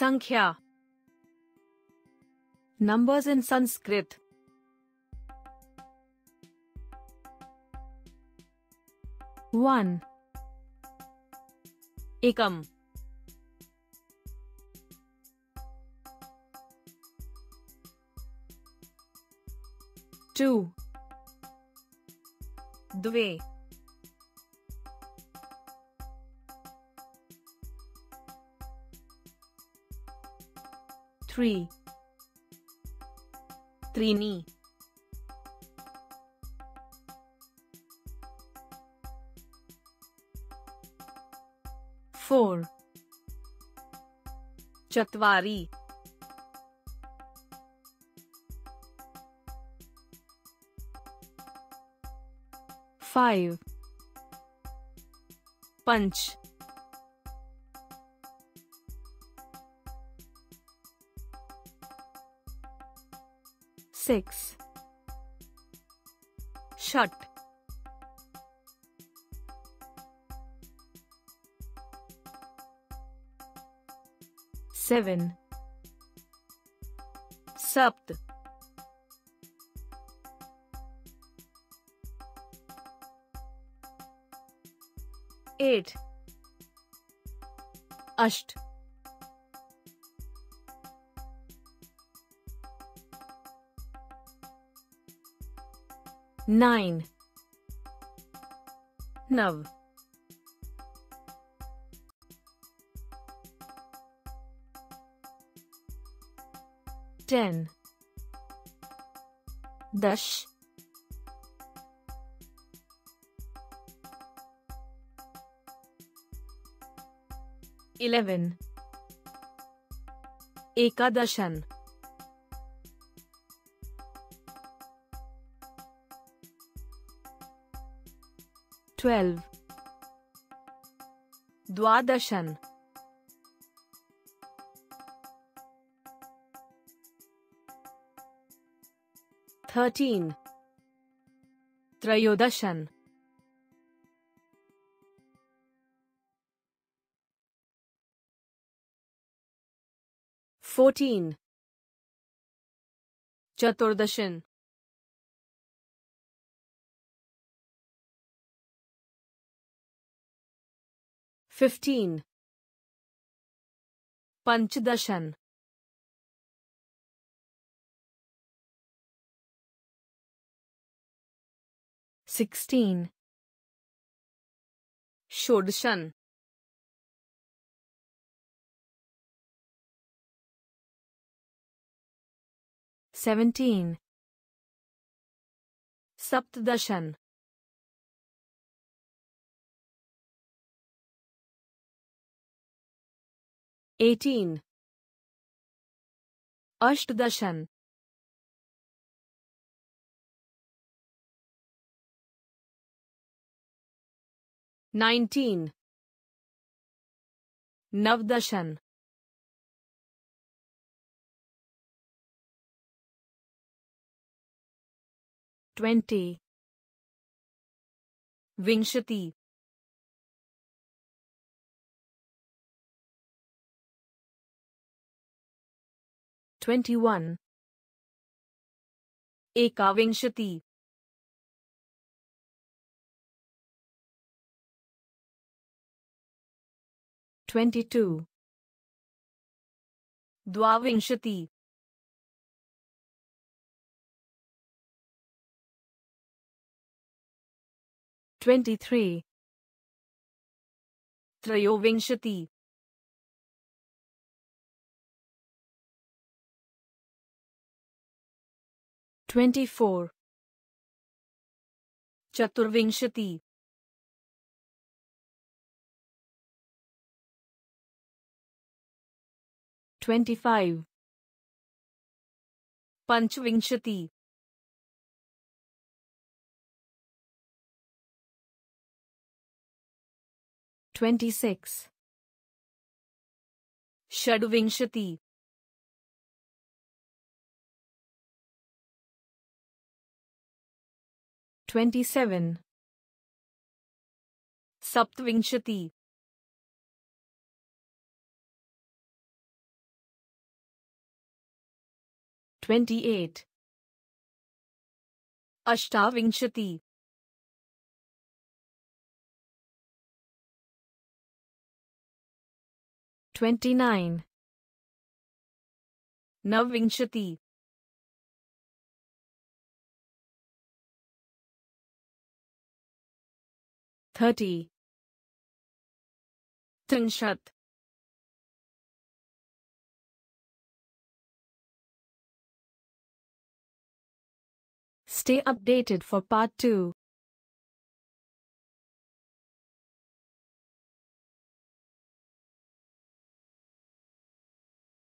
संख्या। Numbers in Sanskrit one एकम two द्वे 3 Trini. Four. Chatvari Five. Punch. 6. Shut. Seven. Sapt. Eight. Asht. Nine नव ten दश eleven एकादशन ट्वेल्व द्वादशन थर्टीन त्रयोदशन फोर्टीन चतुर्दशन fifteen पंचदशन sixteen षोडशन seventeen सप्तदशन 18 Ashtadashan Nineteen Navdashan Twenty Vingshati 21 एकाविंशति ट्वेंटी टू द्वाविंशति ट्वेंटी थ्री त्रयोविंशति ट्वेंटी फोर. चतुर्विंशति. Twenty five. पंचविंशति. Twenty six. षड्विंशति. 27 Saptvinshati Twenty-eight. Ashtavinshati Twenty-nine. Navvinshati thirty Trinshat Stay updated for part 2.